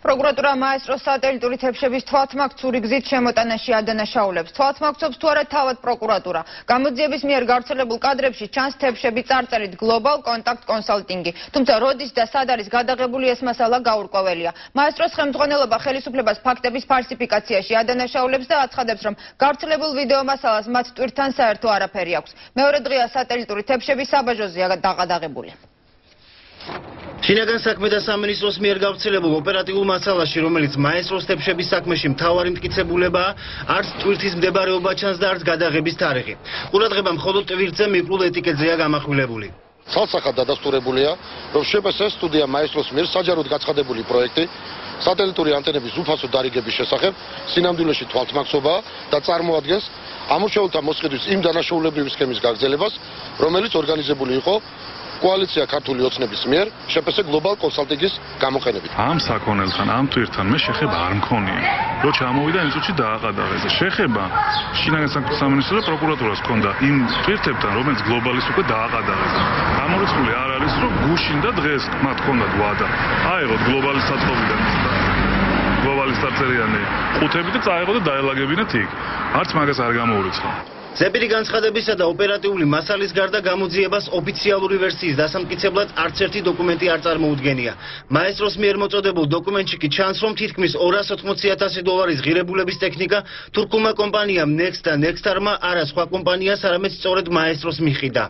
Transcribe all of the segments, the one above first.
პროკურატურა მაესტროს სატელიტური თებშების თვალთმაქცური გზით შემოტანაში ადანაშაულებს. თვალთმაქცობს თუ არა თავად პროკურატურა. გამოძიების მიერ გავრცელებულ კადრებში ჩანს თებშები წარწერით Global Contact Consulting. თუმცა როდის და სად არის გადაღებული ეს მასალა გაურკვეველია. მაესტროს ხელმძღვანელობა ხელისუფლებას ფაქტების ფალსიფიკაციაში ადანაშაულებს და აცხადებს, რომ გავრცელებულ ვიდეო მასალას მათ ტვირთან საერთო არაფერი აქვს. მეორე დღეა სატელიტური თებშები საბაჟოზეა დაყადაღებული. შინაგან საქმეთა სამინისტროს მიერ გავრცელებულ ოპერატიულ მასალაში, რომელიც მაესტროს თებშების საქმეში მთავარი მტკიცებულებაა, არც ტვირთის მდებარეობა ჩანს და არც გადაღების თარიღი. ყურადღება მხოლოდ ტვირთზე მიკრულ ეტიკეტზეა გამახვილებული. ცალსახად დადასტურებულია, რომ შპს სტუდია მაესტროს მიერ საჯაროდ გაცხადებული პროექტი სატელიტური ანტენების უფასო დარიგების შესახებ სინამდვილეში თვალთმაქცობა და წარმოადგენს ამორჩეულთა მოსყიდვის იმ დანაშაულებრივი სქემის გაგრძელებას, რომელიც ორგანიზებული იყო კოალიცია ქართული ოცნების მიერ შეფესე გლობალ კონსალტინგის გამოყენებით. ამ საქონელთან, ამ თვირთან მე შეხება არ მქონია. რო ჩამოვიდა იმ წუთში დააყადაღეს. შეხება შინაგან სამინისტროს პროკურატურას ჰქონდა იმ თვირთებთან, რომელიც გლობალის უკვე დააყადაღეს. გამორიცხული არ არის, რომ გუშინ და დღეს მათ ჰქონდათ ვადა. აიღოთ გლობალის საწყობიდან გლობალის სტარტერიანი ყუთები და წაიღო და დაელაგებინათ იქ. არც მაგას არ გამოურიცხა. ზეპირი განცხადებისა და ოპერატიული მასალის გარდა გამოძიებას ოფიციალური ვერსიის დასამტკიცებლად არც ერთი დოკუმენტი არ წარმოუდგენია. მაესტროს მიერ მოწოდებულ დოკუმენტში კი ჩანს, რომ თითქმის 280.000 დოლარის ღირებულების ტექნიკა თურქულმა კომპანიამ Next და Nextar-მა არა სხვა კომპანიას, არამედ სწორედ მაესტროს მიყიდა.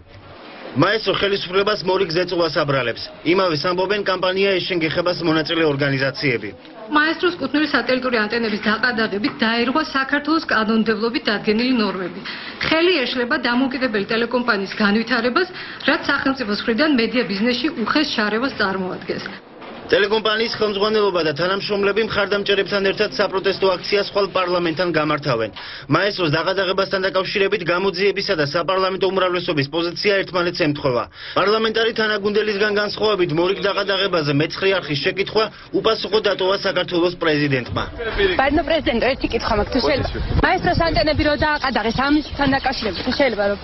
მაესტრო ხელისუფლებას მორი გზეწვას აბრალებს. იმავე სამბობენ კამპანია ეშენგეხებას მონაწილე ორგანიზაციები. მაესტროს კუთვნილი სატელიტური ანტენების დაყადაღებით დაერღვა საქართველოს კანონმდებლობით დადგენილი ნორმები. ხელი ეშლება დამოუკიდებელი ტელეკომპანიის განვითარებას, რაც სახელმწიფოს მხრიდან მედია ბიზნესში უხეს შარევას წარმოადგენს. ტელეკომპანიის ხელმძღვანელობა და თანამშრომლები მხარდამჭერებთან ერთად საპროტესტო აქციას ხვალ პარლამენტთან გამართავენ. მაესტროს დაყადაღებასთან დაკავშირებით გამოძიებისა და საპარლამენტო უმრავლესობის პოზიცია ერთმანეთს ემთხვევა. პარლამენტარი თანაგუნდელისგან განსხვავებით მორიგ დაყადაღებაზე მეცხრე არხის შეკითხვა უპასუხო დატოვა საქართველოს პრეზიდენტმა. ბარნო პრეზიდენტო ერთი კითხვა მაქვს თუ შეიძლება. მაესტროს ანტენები რო დააყადაღეს ამისთან დაკავშირებით შეიძლება რომ